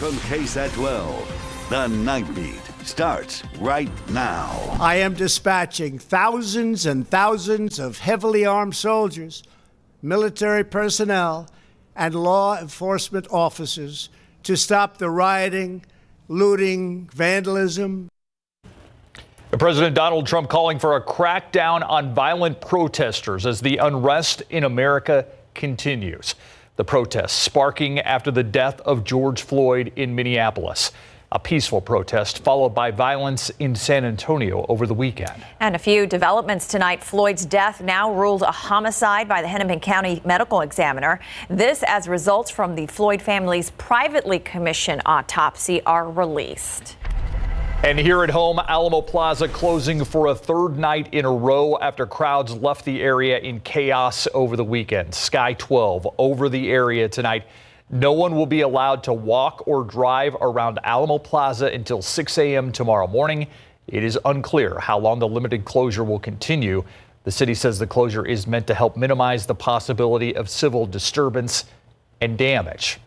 From KSAT 12, the Night Beat starts right now. I am dispatching thousands and thousands of heavily armed soldiers, military personnel, and law enforcement officers to stop the rioting, looting, vandalism. President Donald Trump calling for a crackdown on violent protesters as the unrest in America continues. The protests sparking after the death of George Floyd in Minneapolis. A peaceful protest followed by violence in San Antonio over the weekend. And a few developments tonight. Floyd's death now ruled a homicide by the Hennepin County Medical Examiner. This as results from the Floyd family's privately commissioned autopsy are released. And here at home, Alamo Plaza closing for a third night in a row after crowds left the area in chaos over the weekend. Sky 12 over the area tonight. No one will be allowed to walk or drive around Alamo Plaza until 6 a.m. tomorrow morning. It is unclear how long the limited closure will continue. The city says the closure is meant to help minimize the possibility of civil disturbance and damage.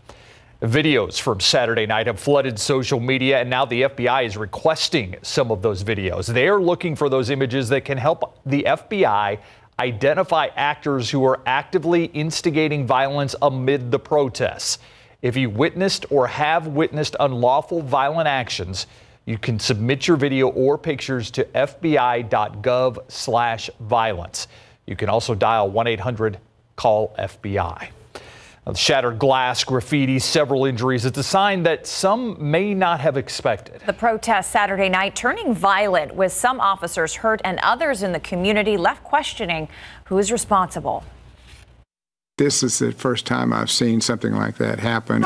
Videos from Saturday night have flooded social media, and now the FBI is requesting some of those videos. They are looking for those images that can help the FBI identify actors who are actively instigating violence amid the protests. If you witnessed or have witnessed unlawful violent actions, you can submit your video or pictures to fbi.gov/violence. You can also dial 1-800-CALL-FBI. Shattered glass, graffiti, several injuries. It's a sign that some may not have expected. The protest Saturday night turning violent with some officers hurt and others in the community left questioning who is responsible. This is the first time I've seen something like that happen.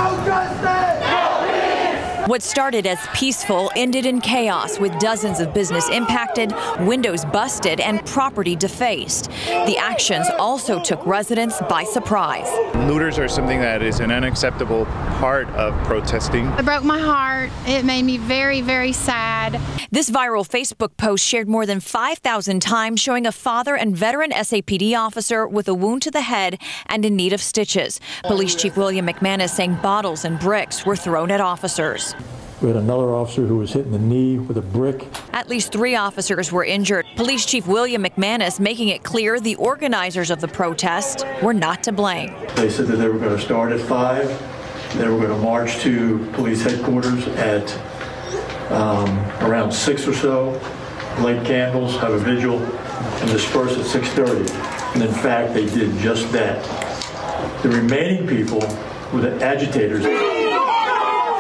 What started as peaceful ended in chaos with dozens of business impacted, windows busted, and property defaced. The actions also took residents by surprise. Looters are something that is an unacceptable part of protesting. It broke my heart. It made me very, very sad. This viral Facebook post shared more than 5,000 times showing a father and veteran SAPD officer with a wound to the head and in need of stitches. Police Chief William McManus saying bottles and bricks were thrown at officers. We had another officer who was hit in the knee with a brick. At least three officers were injured. Police Chief William McManus making it clear the organizers of the protest were not to blame. They said that they were going to start at 5. They were going to march to police headquarters at um, around 6 or so, light candles, have a vigil, and disperse at 6.30. And in fact, they did just that. The remaining people were the agitators.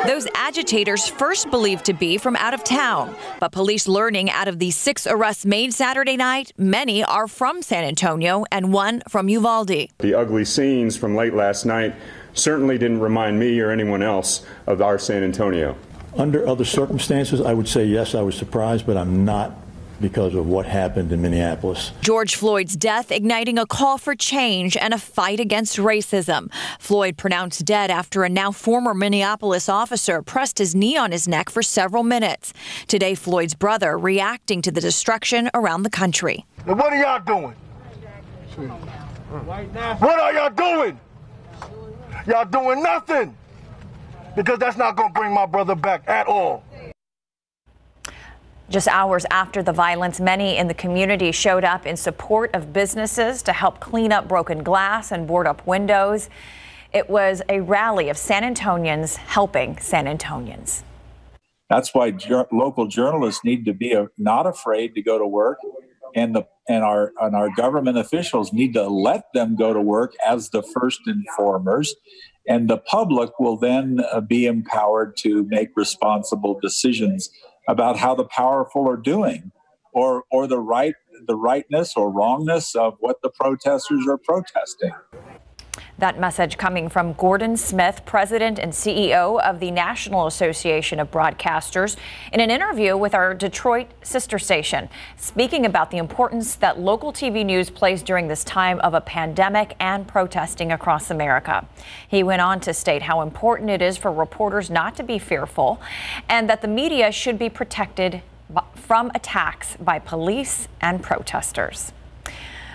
Those agitators first believed to be from out of town, but police learning out of the six arrests made Saturday night, many are from San Antonio and one from Uvalde. The ugly scenes from late last night certainly didn't remind me or anyone else of our San Antonio. Under other circumstances, I would say yes, I was surprised, but I'm not because of what happened in Minneapolis. George Floyd's death igniting a call for change and a fight against racism. Floyd pronounced dead after a now former Minneapolis officer pressed his knee on his neck for several minutes. Today, Floyd's brother reacting to the destruction around the country. Now what are y'all doing? What are y'all doing? Y'all doing nothing. Because that's not going to bring my brother back at all. Just hours after the violence, many in the community showed up in support of businesses to help clean up broken glass and board up windows. It was a rally of San Antonians helping San Antonians. That's why local journalists need to be a, not afraid to go to work, and the and our and our government officials need to let them go to work as the first informers, and the public will then uh, be empowered to make responsible decisions about how the powerful are doing or or the right the rightness or wrongness of what the protesters are protesting. That message coming from Gordon Smith, president and CEO of the National Association of Broadcasters, in an interview with our Detroit sister station, speaking about the importance that local TV news plays during this time of a pandemic and protesting across America. He went on to state how important it is for reporters not to be fearful and that the media should be protected from attacks by police and protesters.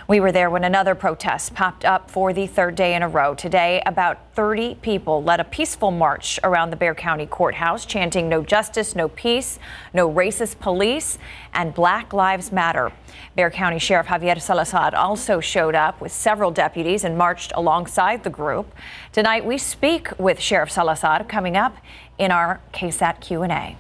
We were there when another protest popped up for the third day in a row. Today, about 30 people led a peaceful march around the Bexar County Courthouse, chanting no justice, no peace, no racist police, and Black Lives Matter. Bexar County Sheriff Javier Salazar also showed up with several deputies and marched alongside the group. Tonight, we speak with Sheriff Salazar coming up in our KSAT Q&A.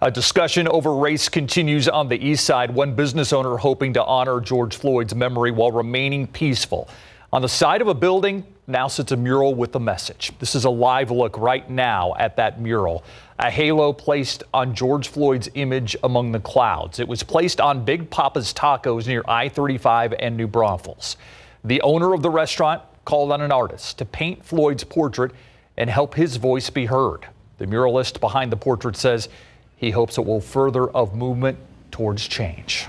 A discussion over race continues on the east side. One business owner hoping to honor George Floyd's memory while remaining peaceful. On the side of a building now sits a mural with a message. This is a live look right now at that mural. A halo placed on George Floyd's image among the clouds. It was placed on Big Papa's Tacos near I-35 and New Braunfels. The owner of the restaurant called on an artist to paint Floyd's portrait and help his voice be heard. The muralist behind the portrait says he hopes it will further of movement towards change.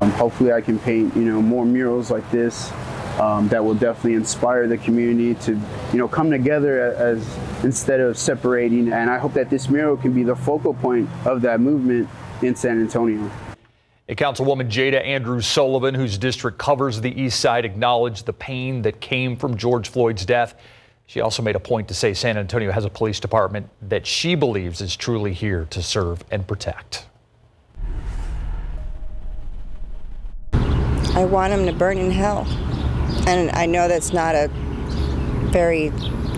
Um, hopefully I can paint, you know, more murals like this um, that will definitely inspire the community to, you know, come together as instead of separating. And I hope that this mural can be the focal point of that movement in San Antonio. A Councilwoman Jada Andrews Sullivan, whose district covers the east side, acknowledged the pain that came from George Floyd's death. She also made a point to say San Antonio has a police department that she believes is truly here to serve and protect. I want him to burn in hell. And I know that's not a very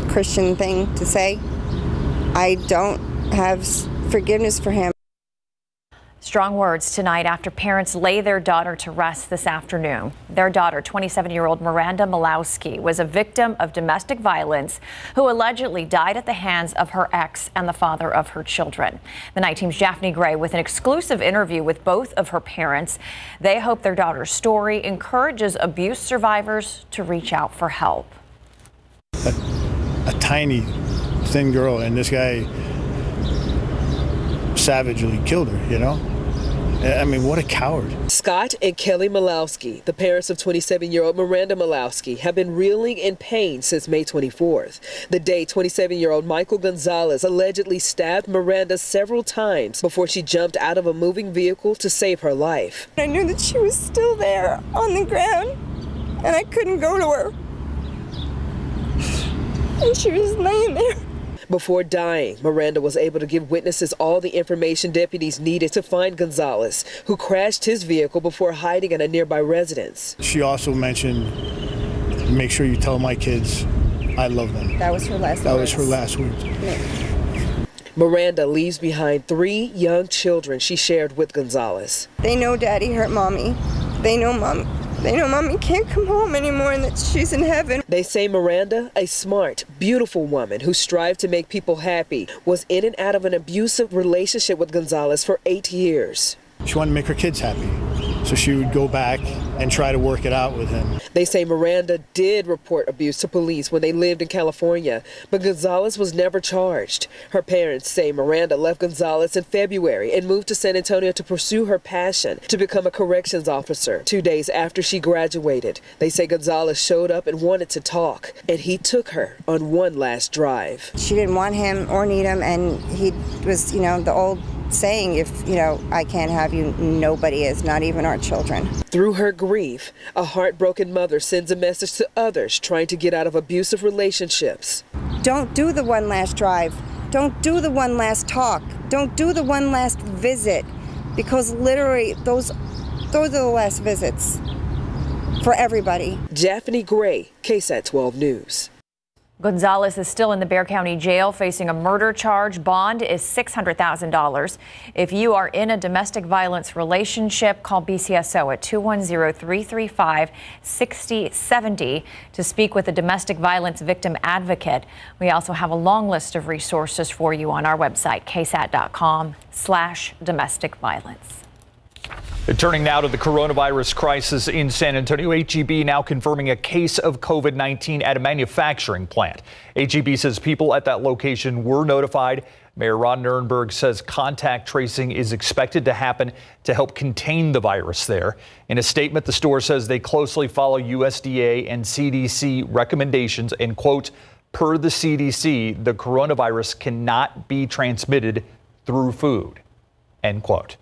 Christian thing to say. I don't have forgiveness for him. Strong words tonight after parents lay their daughter to rest this afternoon. Their daughter, 27 year old Miranda Malowski, was a victim of domestic violence who allegedly died at the hands of her ex and the father of her children. The night team's Japhanie Gray with an exclusive interview with both of her parents. They hope their daughter's story encourages abuse survivors to reach out for help. A, a tiny, thin girl, and this guy savagely killed her, you know? I mean, what a coward. Scott and Kelly Malowski, the parents of 27 year old Miranda Malowski, have been reeling in pain since May 24th, the day 27 year old Michael Gonzalez allegedly stabbed Miranda several times before she jumped out of a moving vehicle to save her life. I knew that she was still there on the ground, and I couldn't go to her. And she was laying there. Before dying, Miranda was able to give witnesses all the information deputies needed to find Gonzalez, who crashed his vehicle before hiding at a nearby residence. She also mentioned, make sure you tell my kids I love them. That was her last That words. was her last words. Miranda leaves behind three young children she shared with Gonzalez. They know daddy hurt mommy. They know mom. They know mommy can't come home anymore and that she's in heaven. They say Miranda, a smart, beautiful woman who strived to make people happy, was in and out of an abusive relationship with Gonzalez for eight years. She wanted to make her kids happy. So she would go back and try to work it out with him. They say Miranda did report abuse to police when they lived in California, but Gonzalez was never charged. Her parents say Miranda left Gonzalez in February and moved to San Antonio to pursue her passion to become a corrections officer. Two days after she graduated, they say Gonzalez showed up and wanted to talk, and he took her on one last drive. She didn't want him or need him, and he was, you know, the old saying, if, you know, I can't have you, nobody is, not even our children. Through her grief, a heartbroken mother sends a message to others trying to get out of abusive relationships. Don't do the one last drive. Don't do the one last talk. Don't do the one last visit because literally those those are the last visits for everybody. Japhanie Gray, KSAT 12 News. Gonzalez is still in the Bexar County Jail facing a murder charge. Bond is $600,000. If you are in a domestic violence relationship, call BCSO at 210-335-6070 to speak with a domestic violence victim advocate. We also have a long list of resources for you on our website, ksat.com slash domestic violence. Turning now to the coronavirus crisis in San Antonio, HEB now confirming a case of COVID 19 at a manufacturing plant. HEB says people at that location were notified. Mayor Ron Nirenberg says contact tracing is expected to happen to help contain the virus there. In a statement, the store says they closely follow USDA and CDC recommendations and, quote, per the CDC, the coronavirus cannot be transmitted through food, end quote.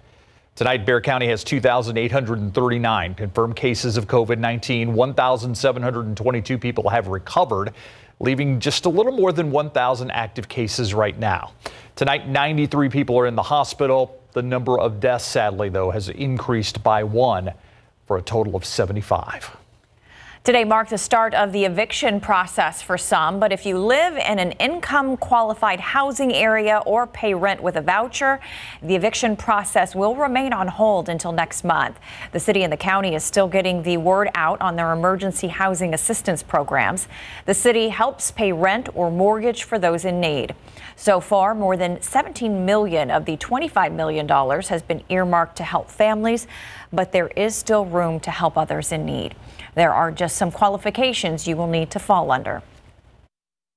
Tonight, Bexar County has 2,839 confirmed cases of COVID 19. 1,722 people have recovered, leaving just a little more than 1,000 active cases right now. Tonight, 93 people are in the hospital. The number of deaths, sadly, though, has increased by one for a total of 75. Today marked the start of the eviction process for some, but if you live in an income qualified housing area or pay rent with a voucher, the eviction process will remain on hold until next month. The city and the county is still getting the word out on their emergency housing assistance programs. The city helps pay rent or mortgage for those in need. So far, more than 17 million of the 25 million dollars has been earmarked to help families, but there is still room to help others in need. There are just some qualifications you will need to fall under.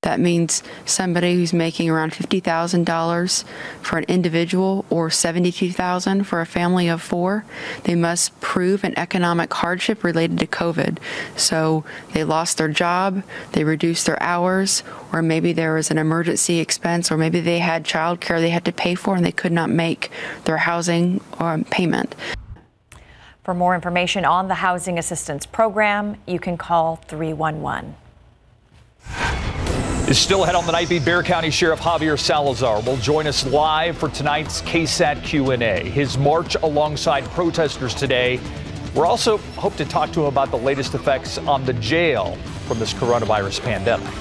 That means somebody who's making around $50,000 for an individual or $72,000 for a family of four, they must prove an economic hardship related to COVID. So they lost their job, they reduced their hours, or maybe there was an emergency expense, or maybe they had childcare they had to pay for and they could not make their housing um, payment. For more information on the Housing Assistance Program, you can call 311. Is still ahead on the night beat. Bexar County Sheriff Javier Salazar will join us live for tonight's KSAT Q&A. His march alongside protesters today. We're also hope to talk to him about the latest effects on the jail from this coronavirus pandemic.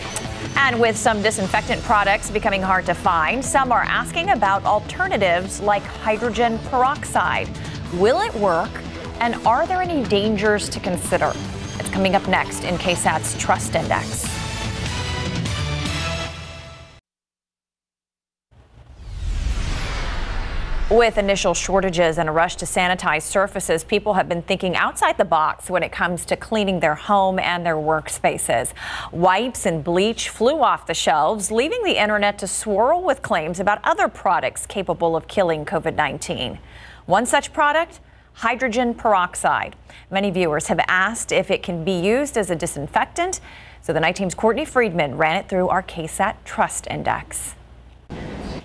And with some disinfectant products becoming hard to find, some are asking about alternatives like hydrogen peroxide. Will it work? And are there any dangers to consider? It's coming up next in KSAT's Trust Index. With initial shortages and a rush to sanitize surfaces, people have been thinking outside the box when it comes to cleaning their home and their workspaces. Wipes and bleach flew off the shelves, leaving the internet to swirl with claims about other products capable of killing COVID 19. One such product? hydrogen peroxide. Many viewers have asked if it can be used as a disinfectant. So the night team's Courtney Friedman ran it through our KSAT Trust Index.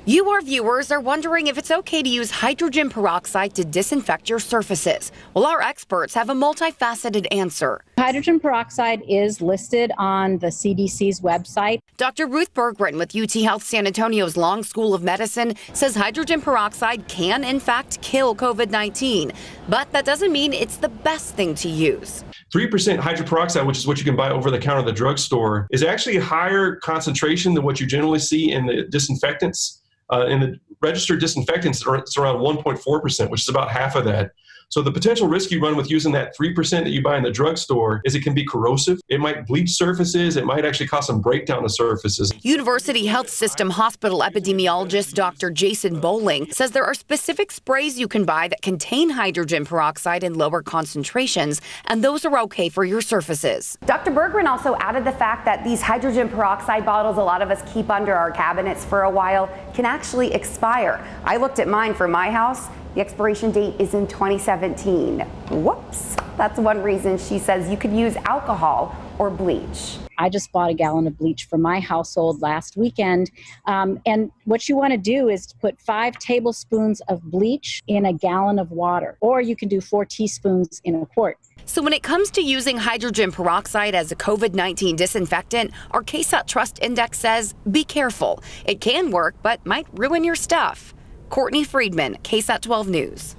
You, our viewers, are wondering if it's okay to use hydrogen peroxide to disinfect your surfaces. Well, our experts have a multifaceted answer. Hydrogen peroxide is listed on the CDC's website. Dr. Ruth Berggren with UT Health San Antonio's Long School of Medicine says hydrogen peroxide can, in fact, kill COVID 19. But that doesn't mean it's the best thing to use. 3% hydrogen peroxide, which is what you can buy over the counter at the drugstore, is actually a higher concentration than what you generally see in the disinfectants. Uh, in the registered disinfectants, it's around 1.4%, which is about half of that. So the potential risk you run with using that 3% that you buy in the drugstore is it can be corrosive. It might bleach surfaces. It might actually cause some breakdown of surfaces. University Health System Hospital epidemiologist Dr. Jason Bowling says there are specific sprays you can buy that contain hydrogen peroxide in lower concentrations, and those are okay for your surfaces. Dr. Berggren also added the fact that these hydrogen peroxide bottles a lot of us keep under our cabinets for a while can actually expire. I looked at mine for my house the expiration date is in 2017. Whoops. That's one reason she says you could use alcohol or bleach. I just bought a gallon of bleach for my household last weekend. Um, and what you want to do is to put five tablespoons of bleach in a gallon of water, or you can do four teaspoons in a quart. So, when it comes to using hydrogen peroxide as a COVID 19 disinfectant, our KSAT Trust Index says be careful. It can work, but might ruin your stuff. Courtney Friedman, KSAT 12 News.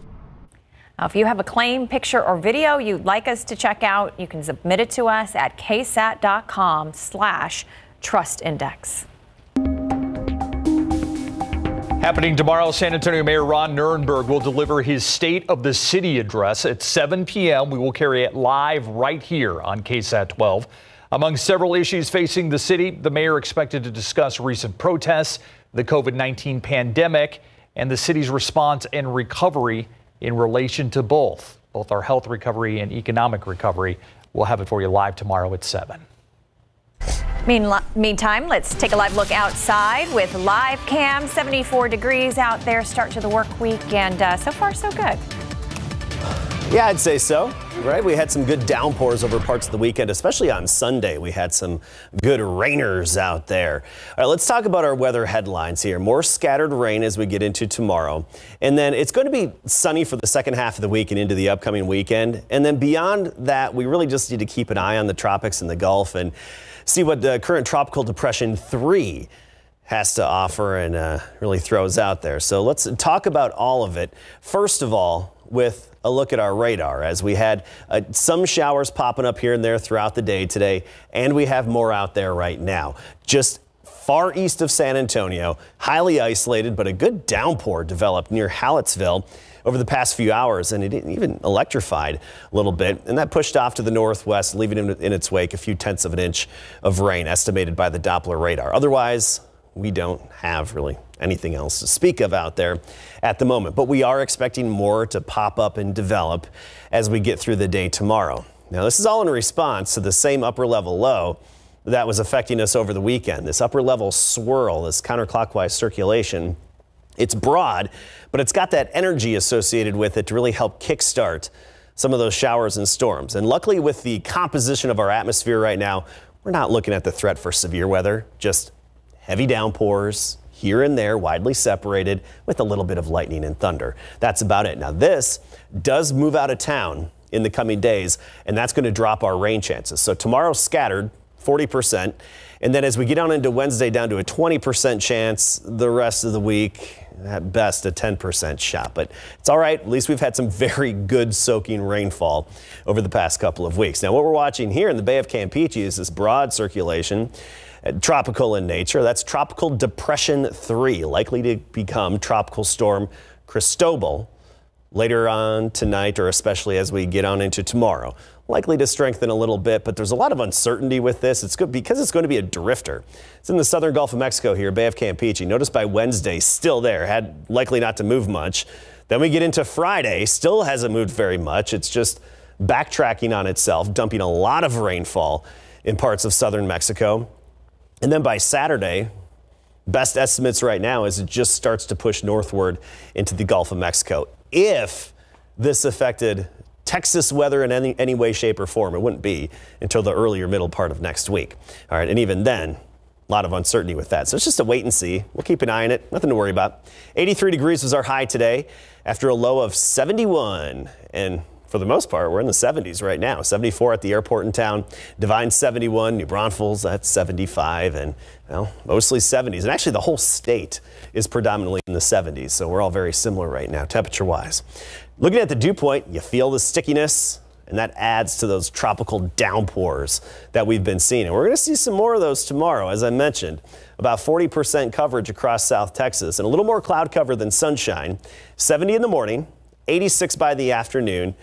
Now, if you have a claim, picture, or video you'd like us to check out, you can submit it to us at ksat.com slash trustindex. Happening tomorrow, San Antonio Mayor Ron Nirenberg will deliver his State of the City address at 7 p.m. We will carry it live right here on KSAT 12. Among several issues facing the city, the mayor expected to discuss recent protests, the COVID 19 pandemic, and the city's response and recovery in relation to both, both our health recovery and economic recovery. We'll have it for you live tomorrow at 7. Meantime, let's take a live look outside with live cam. 74 degrees out there, start to the work week, and uh, so far, so good. Yeah, I'd say so. Right? We had some good downpours over parts of the weekend, especially on Sunday. We had some good rainers out there. All right, let's talk about our weather headlines here. More scattered rain as we get into tomorrow. And then it's going to be sunny for the second half of the week and into the upcoming weekend. And then beyond that, we really just need to keep an eye on the tropics and the Gulf and see what the current tropical depression 3 has to offer and uh, really throws out there. So let's talk about all of it. First of all, with a look at our radar as we had uh, some showers popping up here and there throughout the day today, and we have more out there right now. Just far east of San Antonio, highly isolated, but a good downpour developed near Hallettsville over the past few hours, and it even electrified a little bit, and that pushed off to the northwest, leaving in its wake a few tenths of an inch of rain estimated by the Doppler radar. Otherwise, we don't have really anything else to speak of out there at the moment. But we are expecting more to pop up and develop as we get through the day tomorrow. Now, this is all in response to the same upper level low that was affecting us over the weekend. This upper level swirl, this counterclockwise circulation, it's broad, but it's got that energy associated with it to really help kickstart some of those showers and storms. And luckily, with the composition of our atmosphere right now, we're not looking at the threat for severe weather, just heavy downpours here and there, widely separated with a little bit of lightning and thunder. That's about it. Now, this does move out of town in the coming days, and that's going to drop our rain chances. So tomorrow scattered 40%. And then as we get on into Wednesday down to a 20% chance, the rest of the week, at best a 10% shot. But it's all right. At least we've had some very good soaking rainfall over the past couple of weeks. Now, what we're watching here in the Bay of Campeche is this broad circulation tropical in nature. That's Tropical Depression 3, likely to become Tropical Storm Cristobal later on tonight, or especially as we get on into tomorrow. Likely to strengthen a little bit, but there's a lot of uncertainty with this. It's good because it's going to be a drifter. It's in the southern Gulf of Mexico here, Bay of Campeche. Notice by Wednesday, still there, had likely not to move much. Then we get into Friday, still hasn't moved very much. It's just backtracking on itself, dumping a lot of rainfall in parts of southern Mexico. And then by Saturday, best estimates right now is it just starts to push northward into the Gulf of Mexico. If this affected Texas weather in any, any way, shape, or form, it wouldn't be until the earlier middle part of next week. All right, and even then, a lot of uncertainty with that. So it's just a wait and see. We'll keep an eye on it. Nothing to worry about. 83 degrees was our high today after a low of 71. And for the most part, we're in the 70s right now. 74 at the airport in town, Devine 71, New Braunfels that's 75, and well, mostly 70s. And actually, the whole state is predominantly in the 70s, so we're all very similar right now, temperature-wise. Looking at the dew point, you feel the stickiness, and that adds to those tropical downpours that we've been seeing. And we're going to see some more of those tomorrow, as I mentioned. About 40% coverage across South Texas, and a little more cloud cover than sunshine. 70 in the morning, 86 by the afternoon.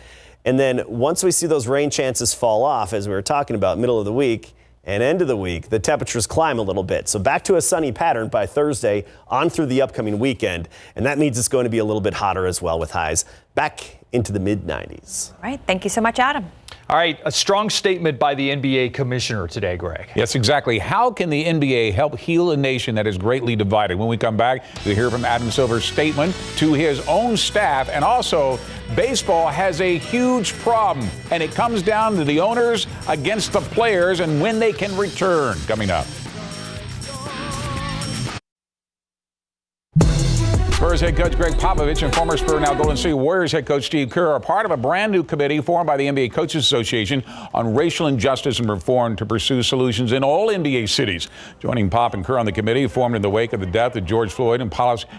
And then once we see those rain chances fall off, as we were talking about, middle of the week and end of the week, the temperatures climb a little bit. So back to a sunny pattern by Thursday on through the upcoming weekend. And that means it's going to be a little bit hotter as well with highs back into the mid 90s. All right. Thank you so much, Adam. All right, a strong statement by the NBA commissioner today, Greg. Yes, exactly. How can the NBA help heal a nation that is greatly divided? When we come back, we hear from Adam Silver's statement to his own staff, and also baseball has a huge problem, and it comes down to the owners against the players and when they can return. Coming up. Spurs head coach Gregg Popovich and former Spur now Golden State Warriors head coach Steve Kerr are part of a brand new committee formed by the NBA Coaches Association on racial injustice and reform to pursue solutions in all NBA cities. Joining Pop and Kerr on the committee formed in the wake of the death of George Floyd in,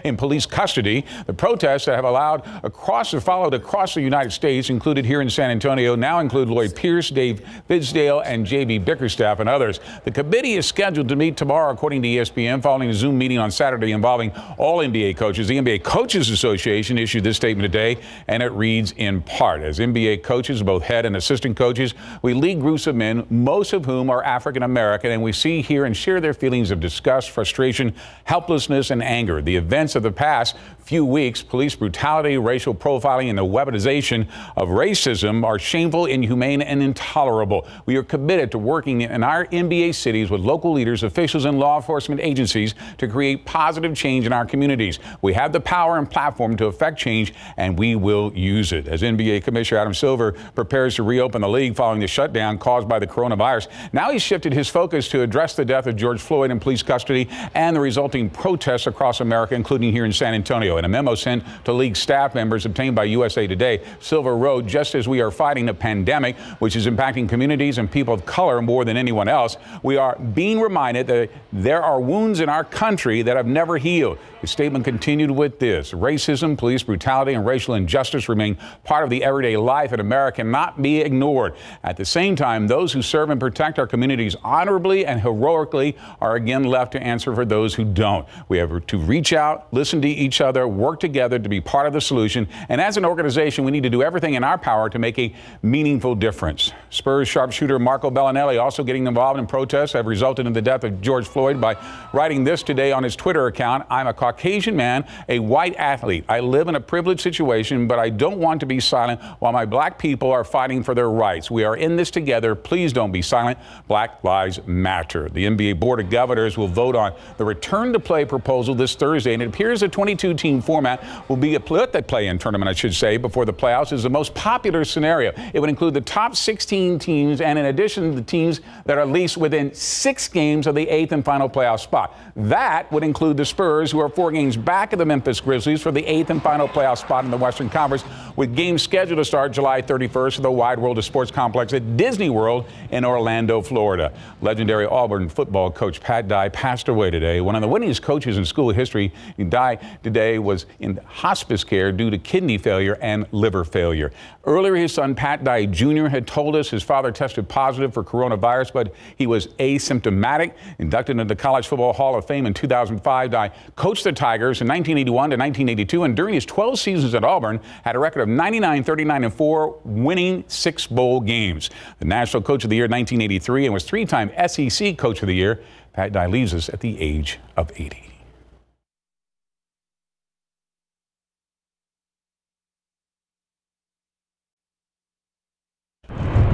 in police custody. The protests that have allowed across or followed across the United States, included here in San Antonio, now include Lloyd Pierce, Dave Fizdale, and J.B. Bickerstaff, and others. The committee is scheduled to meet tomorrow, according to ESPN, following a Zoom meeting on Saturday involving all NBA coaches the NBA Coaches Association issued this statement today, and it reads in part As NBA coaches, both head and assistant coaches, we lead groups of men, most of whom are African American, and we see, hear, and share their feelings of disgust, frustration, helplessness, and anger. The events of the past few weeks, police brutality, racial profiling, and the weaponization of racism are shameful, inhumane, and intolerable. We are committed to working in our NBA cities with local leaders, officials, and law enforcement agencies to create positive change in our communities. We have the power and platform to affect change, and we will use it. As NBA Commissioner Adam Silver prepares to reopen the league following the shutdown caused by the coronavirus, now he's shifted his focus to address the death of George Floyd in police custody and the resulting protests across America, including here in San Antonio. In a memo sent to league staff members obtained by USA Today, Silver wrote, just as we are fighting a pandemic, which is impacting communities and people of color more than anyone else, we are being reminded that there are wounds in our country that have never healed. The statement continued with this racism, police brutality, and racial injustice remain part of the everyday life in America and not be ignored. At the same time, those who serve and protect our communities honorably and heroically are again left to answer for those who don't. We have to reach out, listen to each other, work together to be part of the solution. And as an organization, we need to do everything in our power to make a meaningful difference. Spurs sharpshooter Marco Belinelli also getting involved in protests have resulted in the death of George Floyd by writing this today on his Twitter account I'm a Caucasian man, a white athlete. I live in a privileged situation, but I don't want to be silent while my black people are fighting for their rights. We are in this together. Please don't be silent. Black Lives Matter. The NBA Board of Governors will vote on the return to play proposal this Thursday, and it appears the 22 team format will be a play in tournament, I should say, before the playoffs is the most popular scenario. It would include the top 16 teams, and in addition, the teams that are at least within six games of the eighth and final playoff spot. That would include the Spurs, who are four games back of the Memphis Grizzlies for the eighth and final playoff spot in the Western Conference, with games scheduled to start July 31st at the Wide World of Sports Complex at Disney World in Orlando, Florida. Legendary Auburn football coach Pat Dye passed away today. One of the winningest coaches in school history. Dye today was in hospice care due to kidney failure and liver failure. Earlier, his son Pat Dye Jr. had told us his father tested positive for coronavirus, but he was asymptomatic. Inducted into the College Football Hall of Fame in 2005, Dye coached the Tigers in 1981 to 1982, and during his 12 seasons at Auburn, had a record of 99, 39, and 4, winning six bowl games. The National Coach of the Year in 1983 and was three-time SEC Coach of the Year. Pat Dye leaves us at the age of 80.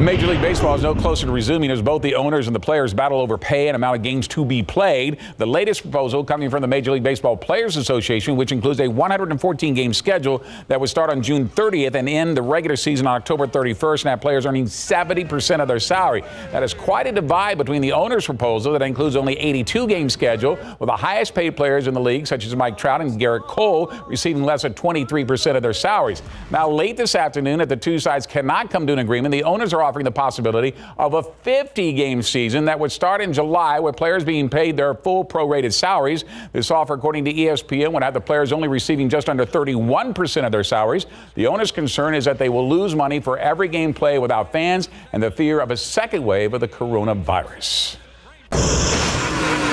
Major League Baseball is no closer to resuming as both the owners and the players battle over pay and amount of games to be played. The latest proposal coming from the Major League Baseball Players Association, which includes a 114 game schedule that would start on June 30th and end the regular season on October 31st, and have players earning 70% of their salary. That is quite a divide between the owners' proposal that includes only 82 game schedule, with the highest paid players in the league, such as Mike Trout and Gerrit Cole, receiving less than 23% of their salaries. Now, late this afternoon, if the two sides cannot come to an agreement, the owners are offering the possibility of a 50 game season that would start in July with players being paid their full prorated salaries. This offer, according to ESPN, would have the players only receiving just under 31% of their salaries. The owner's concern is that they will lose money for every game played without fans and the fear of a second wave of the coronavirus.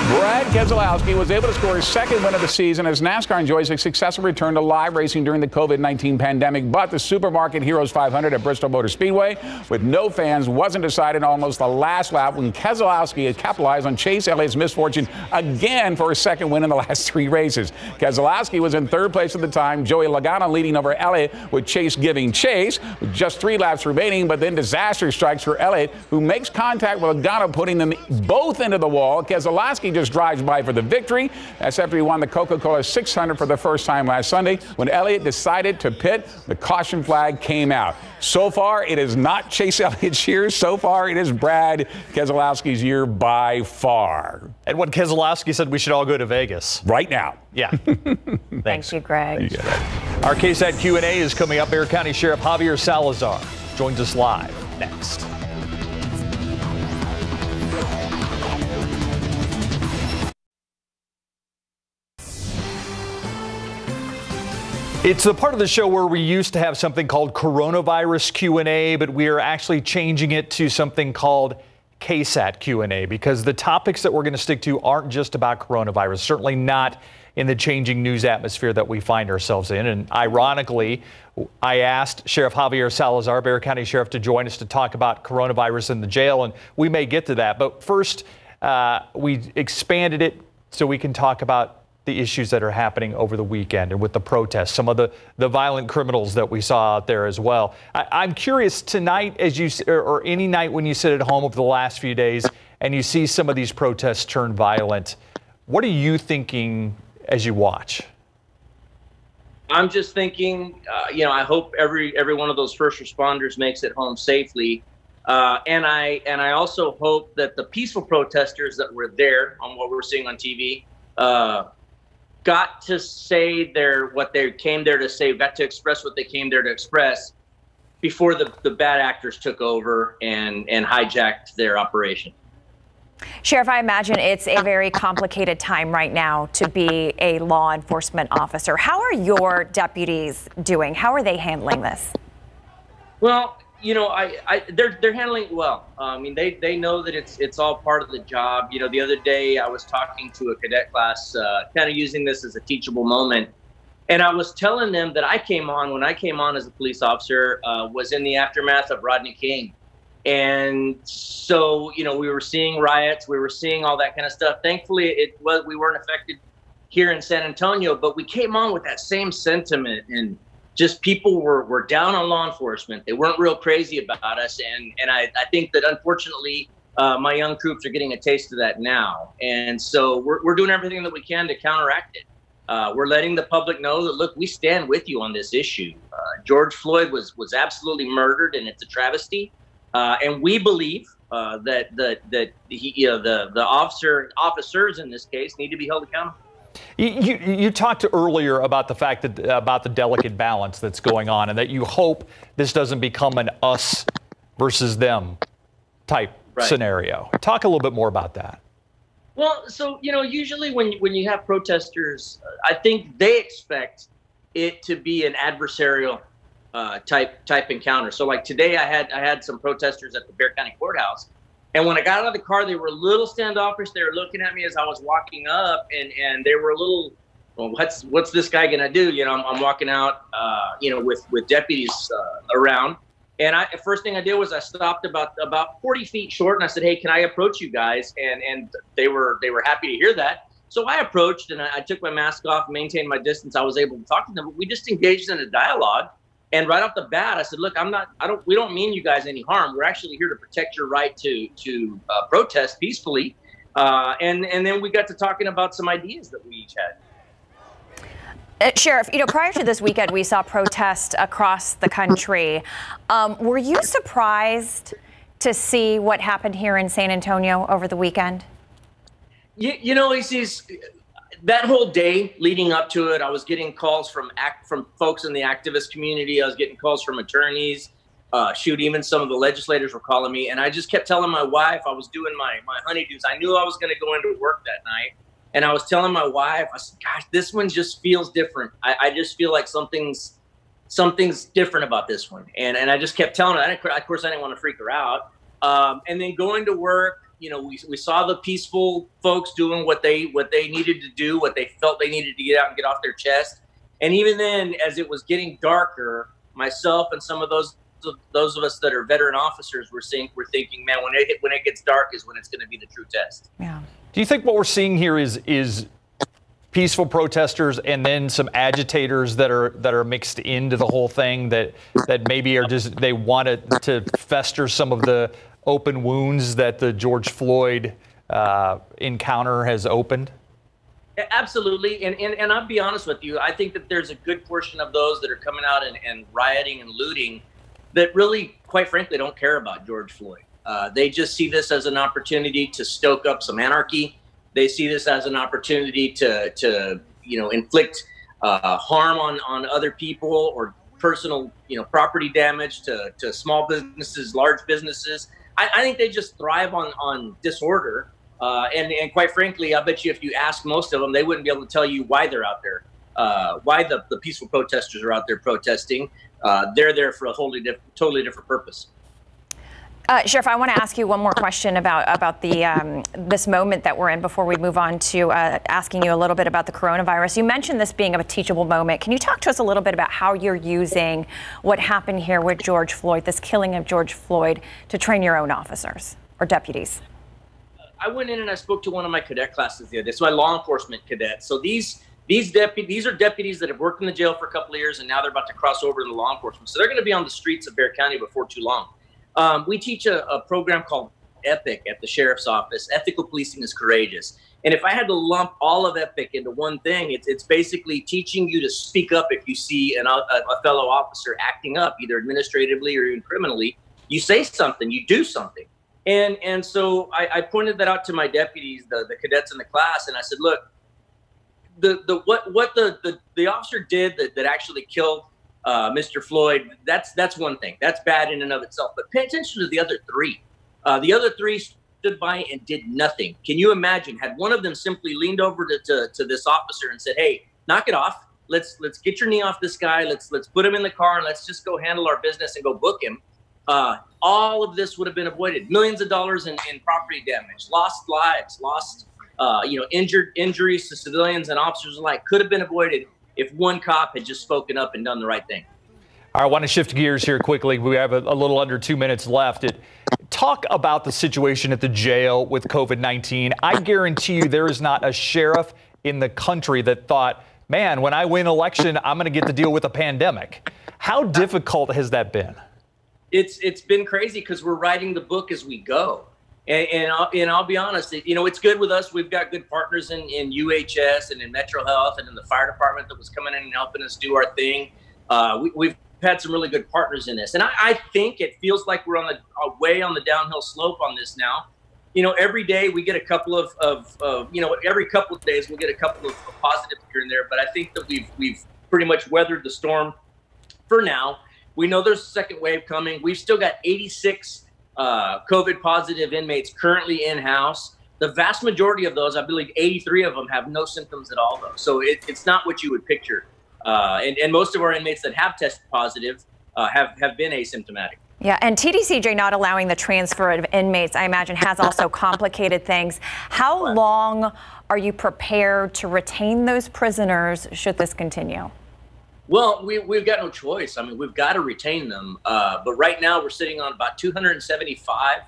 Brad Keselowski was able to score his second win of the season as NASCAR enjoys a successful return to live racing during the COVID 19 pandemic. But the Supermarket Heroes 500 at Bristol Motor Speedway, with no fans, wasn't decided almost the last lap when Keselowski capitalized on Chase Elliott's misfortune again for his second win in the last three races. Keselowski was in third place at the time, Joey Logano leading over Elliott, with Chase giving chase with just three laps remaining. But then disaster strikes for Elliott, who makes contact with Logano, putting them both into the wall. Keselowski just drives by for the victory. That's after he won the Coca-Cola 600 for the first time last Sunday. When Elliott decided to pit, the caution flag came out. So far, it is not Chase Elliott's year. So far, it is Brad Keselowski's year by far. And when Keselowski said we should all go to Vegas. Right now. Yeah. Thank you, Greg. Our KSAT Q&A is coming up. Bexar County Sheriff Javier Salazar joins us live next. It's the part of the show where we used to have something called coronavirus Q&A, but we are actually changing it to something called KSAT Q&A because the topics that we're going to stick to aren't just about coronavirus, certainly not in the changing news atmosphere that we find ourselves in. And ironically, I asked Sheriff Javier Salazar, Bexar County Sheriff, to join us to talk about coronavirus in the jail, and we may get to that. But first, uh, we expanded it so we can talk about the issues that are happening over the weekend and with the protests, some of the, the violent criminals that we saw out there as well. I, am curious tonight, as you or, or any night when you sit at home over the last few days and you see some of these protests turn violent, what are you thinking as you watch? I'm just thinking, uh, you know, I hope every every one of those first responders makes it home safely. Uh, and I and I also hope that the peaceful protesters that were there on what we're seeing on TV uh, got to say their what they came there to say, got to express what they came there to express before the, the bad actors took over and and hijacked their operation. Sheriff, I imagine it's a very complicated time right now to be a law enforcement officer. How are your deputies doing? How are they handling this? Well, you know, I, I they're they're handling it well. Uh, I mean, they they know that it's it's all part of the job. You know, the other day I was talking to a cadet class, uh, kind of using this as a teachable moment, and I was telling them that I came on when I came on as a police officer uh, was in the aftermath of Rodney King, and so you know we were seeing riots, we were seeing all that kind of stuff. Thankfully, it was we weren't affected here in San Antonio, but we came on with that same sentiment and just people were, were down on law enforcement. They weren't real crazy about us. And, and I, I think that unfortunately, uh, my young troops are getting a taste of that now. And so we're, we're doing everything that we can to counteract it. Uh, we're letting the public know that, look, we stand with you on this issue. Uh, George Floyd was, was absolutely murdered, and it's a travesty. Uh, and we believe uh, that, that, that he, you know, the, the officer, officers in this case need to be held accountable. You, you, you, talked earlier about the fact that about the delicate balance that's going on, and that you hope this doesn't become an us versus them type right. scenario. Talk a little bit more about that. Well, so you know, usually when when you have protesters, I think they expect it to be an adversarial uh, type type encounter. So, like today, I had I had some protesters at the Bexar County Courthouse and when I got out of the car, they were a little standoffish. They were looking at me as I was walking up, and and they were a little, well, what's what's this guy gonna do? You know, I'm, I'm walking out, uh, you know, with with deputies uh, around, and I first thing I did was I stopped about about 40 feet short, and I said, hey, can I approach you guys? And and they were they were happy to hear that. So I approached and I, I took my mask off, maintained my distance. I was able to talk to them, but we just engaged in a dialogue and right off the bat, I said, "Look, I'm not. I don't. We don't mean you guys any harm. We're actually here to protect your right to to uh, protest peacefully." Uh, and and then we got to talking about some ideas that we each had. Uh, Sheriff, you know, prior to this weekend, we saw protests across the country. Um, were you surprised to see what happened here in San Antonio over the weekend? You, you know, he's that whole day leading up to it, I was getting calls from act from folks in the activist community. I was getting calls from attorneys. Uh, shoot, even some of the legislators were calling me, and I just kept telling my wife I was doing my my honeydews. I knew I was going to go into work that night, and I was telling my wife, I said, "Gosh, this one just feels different. I, I just feel like something's something's different about this one." And and I just kept telling her. I of course, I didn't want to freak her out. Um, and then going to work, you know, we, we saw the peaceful folks doing what they what they needed to do, what they felt they needed to get out and get off their chest. And even then, as it was getting darker, myself and some of those those of us that are veteran officers were seeing were thinking, man, when it when it gets dark is when it's going to be the true test. Yeah. Do you think what we're seeing here is is peaceful protesters and then some agitators that are that are mixed into the whole thing that that maybe are just they want to fester some of the open wounds that the George Floyd uh, encounter has opened? Absolutely. And, and, and I'll be honest with you, I think that there's a good portion of those that are coming out and, and rioting and looting that really, quite frankly, don't care about George Floyd. Uh, they just see this as an opportunity to stoke up some anarchy. They see this as an opportunity to, to you know, inflict uh, harm on, on other people or personal, you know, property damage to, to small businesses, large businesses. I, I think they just thrive on on disorder. Uh, and and quite frankly, I bet you if you ask most of them, they wouldn't be able to tell you why they're out there, uh, why the, the peaceful protesters are out there protesting. Uh, they're there for a totally different, totally different purpose. Uh, Sheriff, I want to ask you one more question about about the um, this moment that we're in before we move on to uh, asking you a little bit about the coronavirus. You mentioned this being of a teachable moment. Can you talk to us a little bit about how you're using what happened here with George Floyd, this killing of George Floyd, to train your own officers or deputies? I went in and I spoke to one of my cadet classes the other day. So my law enforcement cadets. So these these deputies these are deputies that have worked in the jail for a couple of years and now they're about to cross over into law enforcement. So they're going to be on the streets of Bexar County before too long. Um, we teach a, a, program called EPIC at the sheriff's office. Ethical policing is courageous. And if I had to lump all of Epic into one thing, it's, it's basically teaching you to speak up if you see an, a, a fellow officer acting up, either administratively or even criminally. You say something, you do something. And, and so I, I pointed that out to my deputies, the, the cadets in the class, and I said, look, the, the what what the, the, the officer did that, that actually killed uh, Mr. Floyd, that's that's one thing. That's bad in and of itself. But pay attention to the other three. Uh, the other three stood by and did nothing. Can you imagine? Had one of them simply leaned over to, to, to this officer and said, "Hey, knock it off. Let's let's get your knee off this guy. Let's let's put him in the car and let's just go handle our business and go book him." Uh, all of this would have been avoided. Millions of dollars in, in property damage, lost lives, lost uh, you know injured injuries to civilians and officers alike could have been avoided if one cop had just spoken up and done the right thing. I want to shift gears here quickly. We have a, a little under two minutes left. It, talk about the situation at the jail with COVID 19. I guarantee you there is not a sheriff in the country that thought, man, when I win election, I'm going to get to deal with a pandemic. How difficult has that been? It's it's been crazy because we're writing the book as we go. And, and, I'll, and I'll be honest, you know, it's good with us. We've got good partners in, in UHS and in Metro Health and in the fire department that was coming in and helping us do our thing. Uh, we, have had some really good partners in this. And I, I, think it feels like we're on the way on the downhill slope on this now. You know, every day we get a couple of, of, of you know, every couple of days we'll get a couple of, of positives here and there. But I think that we've, we've pretty much weathered the storm for now. We know there's a second wave coming. We've still got 86 uh, COVID positive inmates currently in house. The vast majority of those, I believe 83 of them, have no symptoms at all, though. So it, it's not what you would picture. Uh, and, and most of our inmates that have tested positive uh, have, have been asymptomatic. Yeah, and TDCJ not allowing the transfer of inmates, I imagine, has also complicated things. How long are you prepared to retain those prisoners should this continue? Well, we, we've got no choice. I mean, we've got to retain them. Uh, but right now, we're sitting on about 275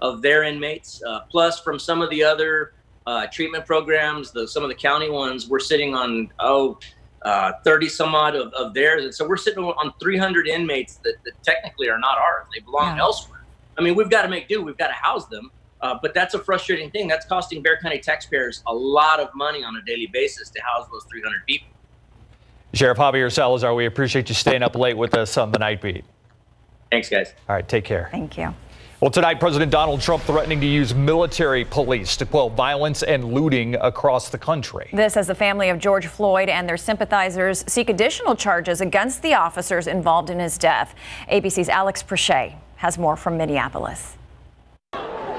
of their inmates, uh, plus from some of the other uh, treatment programs, the, some of the county ones, we're sitting on, oh, uh, 30 some odd of, of theirs. And so we're sitting on 300 inmates that, that technically are not ours, they belong yeah. elsewhere. I mean, we've got to make do, we've got to house them. Uh, but that's a frustrating thing. That's costing Bexar County taxpayers a lot of money on a daily basis to house those 300 people. Sheriff Javier Salazar, we appreciate you staying up late with us on the night beat. Thanks, guys. All right, take care. Thank you. Well, tonight, President Donald Trump threatening to use military police to quell violence and looting across the country. This as the family of George Floyd and their sympathizers seek additional charges against the officers involved in his death. ABC's Alex Perez has more from Minneapolis.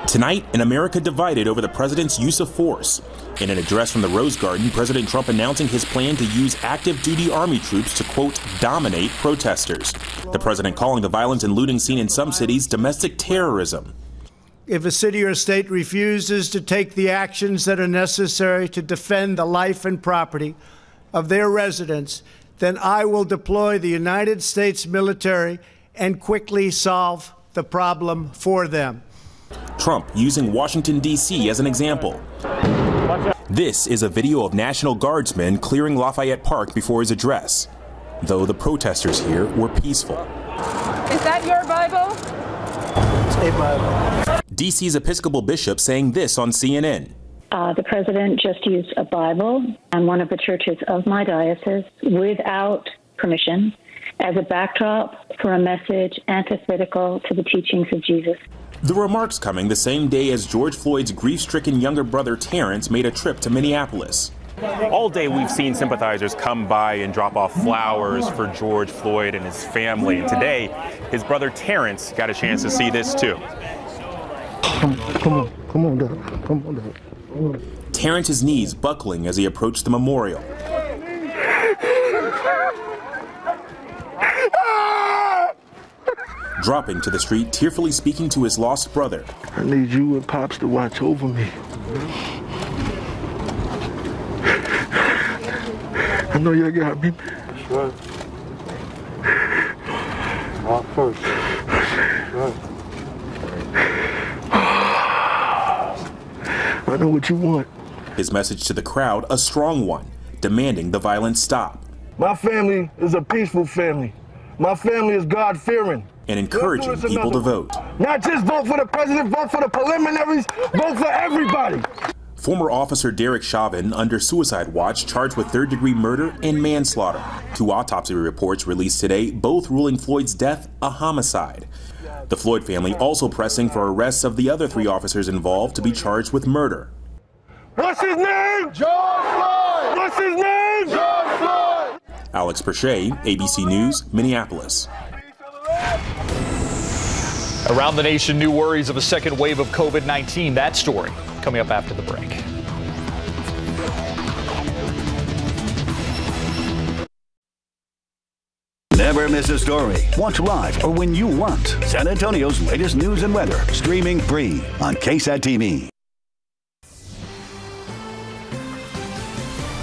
Tonight, an America divided over the president's use of force. In an address from the Rose Garden, President Trump announcing his plan to use active duty Army troops to, quote, dominate protesters. The president calling the violence and looting seen in some cities domestic terrorism. If a city or state refuses to take the actions that are necessary to defend the life and property of their residents, then I will deploy the United States military and quickly solve the problem for them. Trump using Washington, D.C. as an example. This is a video of National Guardsmen clearing Lafayette Park before his address, though the protesters here were peaceful. Is that your Bible? It's a Bible. D.C.'s Episcopal bishop saying this on CNN. Uh, the president just used a Bible on one of the churches of my diocese without permission as a backdrop for a message antithetical to the teachings of Jesus. The remarks coming the same day as George Floyd's grief stricken younger brother Terrence made a trip to Minneapolis. All day we've seen sympathizers come by and drop off flowers for George Floyd and his family. And today, his brother Terrence got a chance to see this too. Come, come on, come on, Dad. Come on, Dad. Terrence's knees buckling as he approached the memorial. Dropping to the street, tearfully speaking to his lost brother. I need you and Pops to watch over me. I know you got me. Right. Walk first. Right. I know what you want. His message to the crowd, a strong one, demanding the violence stop. My family is a peaceful family. My family is God fearing and encouraging people to vote. Not just vote for the president, vote for the preliminaries, vote for everybody. Former officer Derek Chauvin under suicide watch charged with third degree murder and manslaughter. Two autopsy reports released today, both ruling Floyd's death a homicide. The Floyd family also pressing for arrests of the other three officers involved to be charged with murder. What's his name? George Floyd. What's his name? George Floyd. Alex Perez, ABC News, Minneapolis. Around the nation, new worries of a second wave of COVID 19. That story coming up after the break. Never miss a story. Watch live or when you want. San Antonio's latest news and weather, streaming free on KSAT TV.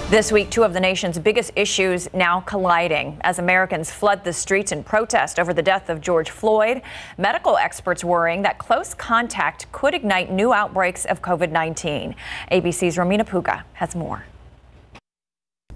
This week, two of the nation's biggest issues now colliding as Americans flood the streets in protest over the death of George Floyd. Medical experts worrying that close contact could ignite new outbreaks of COVID 19. ABC's Romina Puga has more.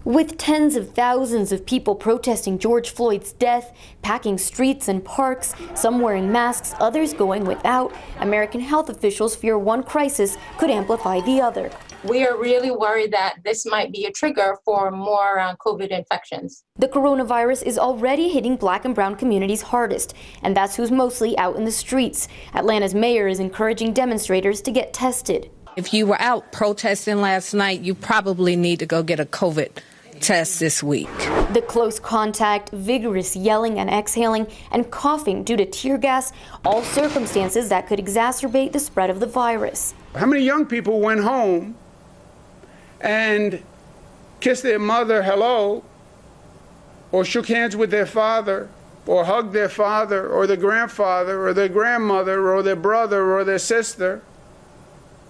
With tens of thousands of people protesting George Floyd's death, packing streets and parks, some wearing masks, others going without, American health officials fear one crisis could amplify the other. We are really worried that this might be a trigger for more uh, COVID infections. The coronavirus is already hitting black and brown communities hardest, and that's who's mostly out in the streets. Atlanta's mayor is encouraging demonstrators to get tested. If you were out protesting last night, you probably need to go get a COVID test this week. The close contact, vigorous yelling and exhaling, and coughing due to tear gas, all circumstances that could exacerbate the spread of the virus. How many young people went home and kissed their mother hello, or shook hands with their father, or hugged their father, or their grandfather, or their grandmother, or their brother, or their sister?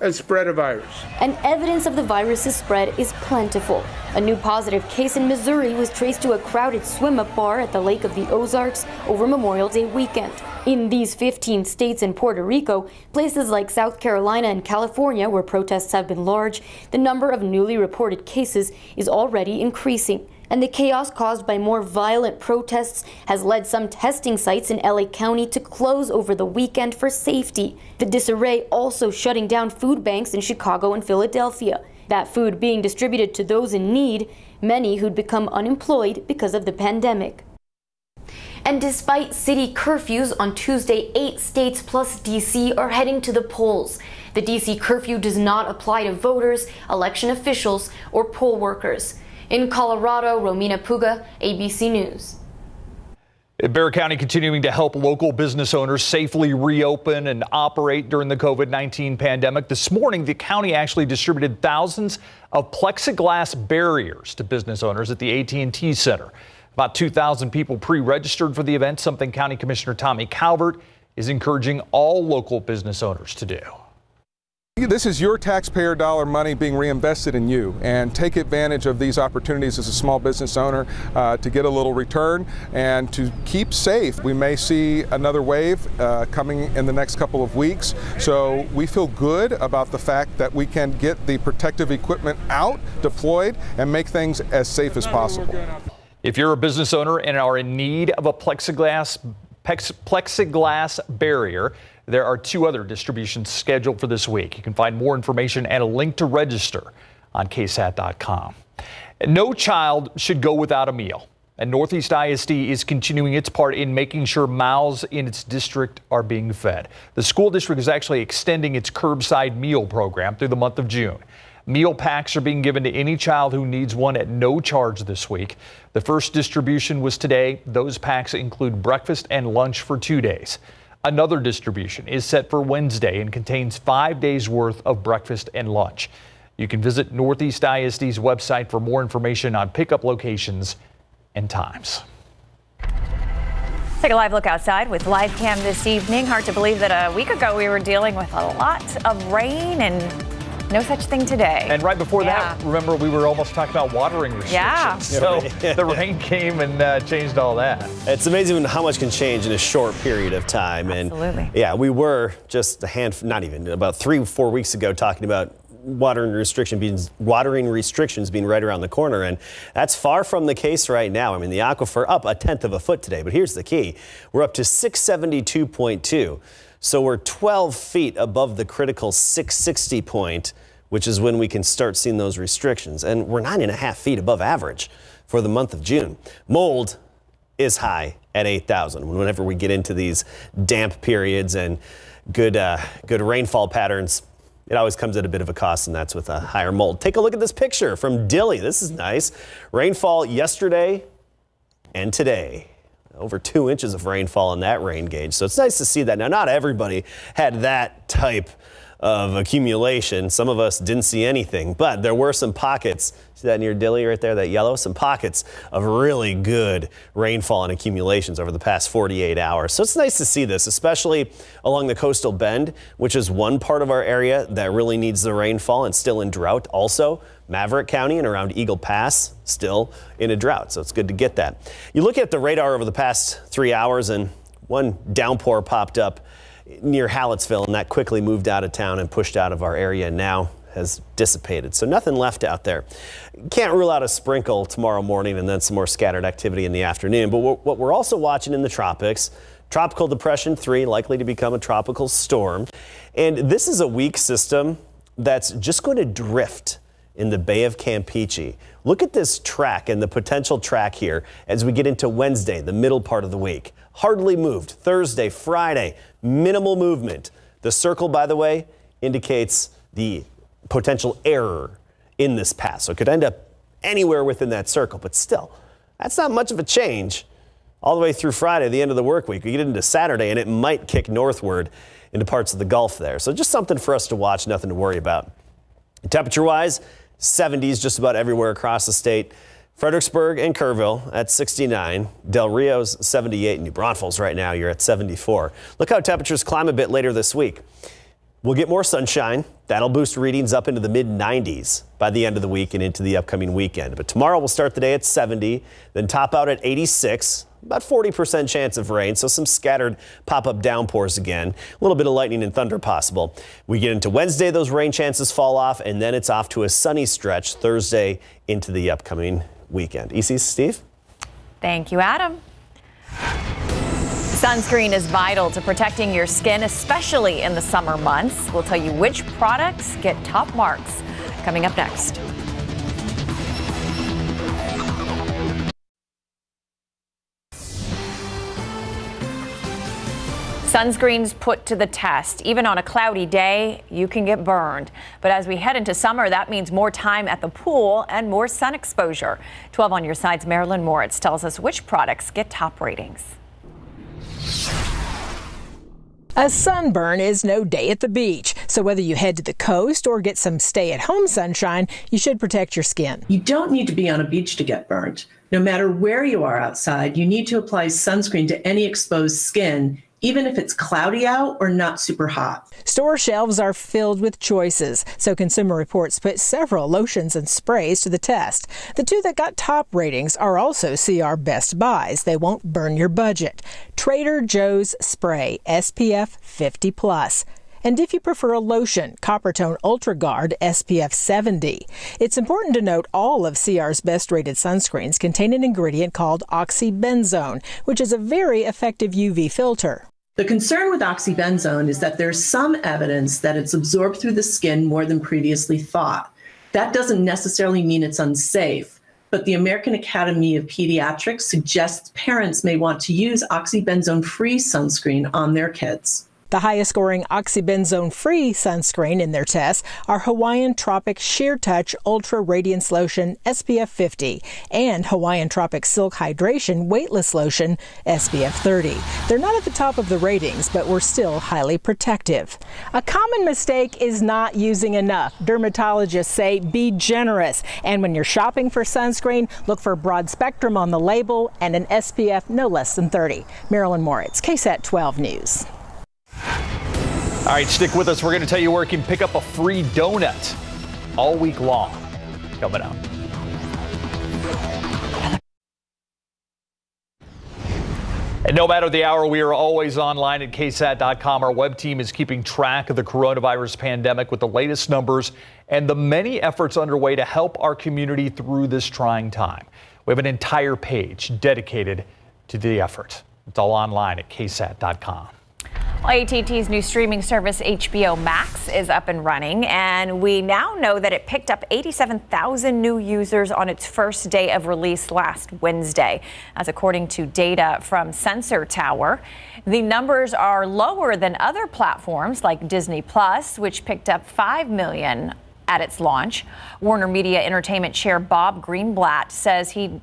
And spread a virus. And evidence of the virus's spread is plentiful. A new positive case in Missouri was traced to a crowded swim up bar at the Lake of the Ozarks over Memorial Day weekend. In these 15 states and Puerto Rico, places like South Carolina and California, where protests have been large, the number of newly reported cases is already increasing and the chaos caused by more violent protests has led some testing sites in LA County to close over the weekend for safety. The disarray also shutting down food banks in Chicago and Philadelphia. That food being distributed to those in need, many who'd become unemployed because of the pandemic. And despite city curfews on Tuesday, eight states plus DC are heading to the polls. The DC curfew does not apply to voters, election officials, or poll workers. In Colorado, Romina Puga, ABC News. Bexar County continuing to help local business owners safely reopen and operate during the COVID 19 pandemic. This morning, the county actually distributed thousands of plexiglass barriers to business owners at the AT&T Center. About 2,000 people pre-registered for the event, something County Commissioner Tommy Calvert is encouraging all local business owners to do. This is your taxpayer dollar money being reinvested in you and take advantage of these opportunities as a small business owner uh, to get a little return and to keep safe. We may see another wave uh, coming in the next couple of weeks. So we feel good about the fact that we can get the protective equipment out, deployed, and make things as safe as possible. If you're a business owner and are in need of a plexiglass plexiglass barrier. There are two other distributions scheduled for this week. You can find more information and a link to register on ksat.com. No child should go without a meal. And Northeast ISD is continuing its part in making sure mouths in its district are being fed. The school district is actually extending its curbside meal program through the month of June. Meal packs are being given to any child who needs one at no charge this week. The first distribution was today. Those packs include breakfast and lunch for two days. Another distribution is set for Wednesday and contains five days worth of breakfast and lunch. You can visit Northeast ISD's website for more information on pickup locations and times. Take a live look outside with live cam this evening. Hard to believe that a week ago we were dealing with a lot of rain and no such thing today. And right before yeah. that, remember we were almost talking about watering restrictions. Yeah. So the rain came and uh, changed all that. It's amazing how much can change in a short period of time. Absolutely. And yeah, we were just a hand, not even about three, four weeks ago talking about watering restriction being watering restrictions being right around the corner and that's far from the case right now. I mean the aquifer up a tenth of a foot today, but here's the key. We're up to 672.2. So we're 12 feet above the critical 660 point which is when we can start seeing those restrictions. And we're nine and a half feet above average for the month of June. Mold is high at 8,000 whenever we get into these damp periods and good, uh, good rainfall patterns. It always comes at a bit of a cost, and that's with a higher mold. Take a look at this picture from Dilley. This is nice. Rainfall yesterday and today over two inches of rainfall in that rain gauge. So it's nice to see that. Now, not everybody had that type of accumulation. Some of us didn't see anything, but there were some pockets. See that near Dilley right there, that yellow? Some pockets of really good rainfall and accumulations over the past 48 hours. So it's nice to see this, especially along the coastal bend, which is one part of our area that really needs the rainfall and still in drought also. Maverick County and around Eagle Pass still in a drought, so it's good to get that. You look at the radar over the past three hours, and one downpour popped up near Hallettsville, and that quickly moved out of town and pushed out of our area and now has dissipated. So nothing left out there. Can't rule out a sprinkle tomorrow morning and then some more scattered activity in the afternoon. But what we're also watching in the tropics, Tropical Depression 3 likely to become a tropical storm. And this is a weak system that's just going to drift in the Bay of Campeche. Look at this track and the potential track here as we get into Wednesday, the middle part of the week. Hardly moved. Thursday, Friday, minimal movement. The circle, by the way, indicates the potential error in this path. So it could end up anywhere within that circle, but still, that's not much of a change all the way through Friday, the end of the work week. We get into Saturday and it might kick northward into parts of the Gulf there. So just something for us to watch, nothing to worry about. Temperature wise, 70s just about everywhere across the state. Fredericksburg and Kerrville at 69. Del Rio's 78. New Braunfels right now, you're at 74. Look how temperatures climb a bit later this week. We'll get more sunshine. That'll boost readings up into the mid 90s by the end of the week and into the upcoming weekend. But tomorrow we'll start the day at 70, then top out at 86 about 40% chance of rain, so some scattered pop up downpours again. A little bit of lightning and thunder possible. We get into Wednesday, those rain chances fall off, and then it's off to a sunny stretch Thursday into the upcoming weekend. EC Steve? Thank you, Adam. Sunscreen is vital to protecting your skin, especially in the summer months. We'll tell you which products get top marks coming up next. Sunscreen's put to the test. Even on a cloudy day, you can get burned. But as we head into summer, that means more time at the pool and more sun exposure. 12 on your side's Marilyn Moritz tells us which products get top ratings. A sunburn is no day at the beach, so whether you head to the coast or get some stay at home sunshine, you should protect your skin. You don't need to be on a beach to get burnt. No matter where you are outside, you need to apply sunscreen to any exposed skin even if it's cloudy out or not super hot. Store shelves are filled with choices, so Consumer Reports put several lotions and sprays to the test. The two that got top ratings are also CR Best Buys. They won't burn your budget. Trader Joe's Spray SPF 50 plus. And if you prefer a lotion, Coppertone Ultra Guard SPF 70. It's important to note all of CR's best rated sunscreens contain an ingredient called oxybenzone, which is a very effective UV filter. The concern with oxybenzone is that there's some evidence that it's absorbed through the skin more than previously thought. That doesn't necessarily mean it's unsafe, but the American Academy of Pediatrics suggests parents may want to use oxybenzone free sunscreen on their kids. The highest scoring oxybenzone free sunscreen in their tests are Hawaiian Tropic Sheer Touch Ultra Radiance Lotion SPF 50 and Hawaiian Tropic Silk Hydration Weightless Lotion SPF 30. They're not at the top of the ratings, but we're still highly protective. A common mistake is not using enough. Dermatologists say be generous. And when you're shopping for sunscreen, look for broad spectrum on the label and an SPF no less than 30. Marilyn Moritz, KSAT 12 News. All right, stick with us. We're going to tell you where you can pick up a free donut all week long. Coming up. And no matter the hour, we are always online at ksat.com. Our web team is keeping track of the coronavirus pandemic with the latest numbers and the many efforts underway to help our community through this trying time. We have an entire page dedicated to the effort. It's all online at ksat.com. AT&T's new streaming service HBO Max is up and running, and we now know that it picked up 87,000 new users on its first day of release last Wednesday. As according to data from Sensor Tower, the numbers are lower than other platforms like Disney Plus, which picked up 5 million at its launch. Warner Media Entertainment Chair Bob Greenblatt says he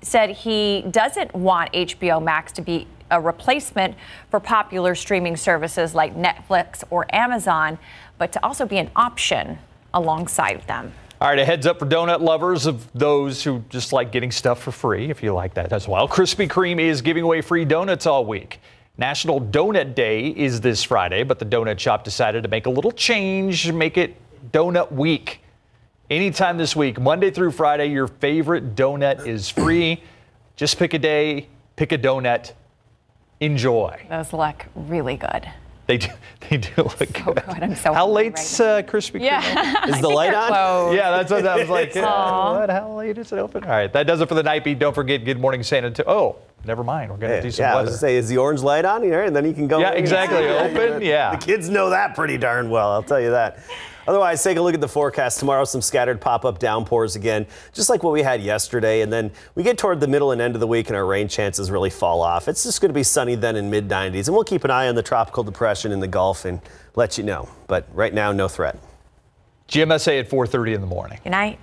said he doesn't want HBO Max to be a replacement for popular streaming services like Netflix or Amazon, but to also be an option alongside them. All right, a heads up for donut lovers of those who just like getting stuff for free, if you like that as well. Krispy Kreme is giving away free donuts all week. National Donut Day is this Friday, but the donut shop decided to make a little change, make it Donut Week. Anytime this week, Monday through Friday, your favorite donut is free. Just pick a day, pick a donut, enjoy. Those look really good. They do. They do look so good. good. I'm so How hungry late's right uh, Krispy Kreme? Yeah. Is the light on? Closed. Yeah, that's what I was like. what? How late is it open? All right, that does it for the night beat. Don't forget, Good Morning San Antonio. Oh, never mind. We're gonna do some yeah, I was gonna say, is the orange light on here? And then you can go. Yeah, in. exactly. Open, yeah. The kids know that pretty darn well. I'll tell you that. Otherwise, take a look at the forecast. Tomorrow, some scattered pop-up downpours again, just like what we had yesterday. And then we get toward the middle and end of the week, and our rain chances really fall off. It's just going to be sunny then in mid 90s, and we'll keep an eye on the tropical depression in the Gulf and let you know. But right now, no threat. GMSA at 4:30 in the morning. Good night.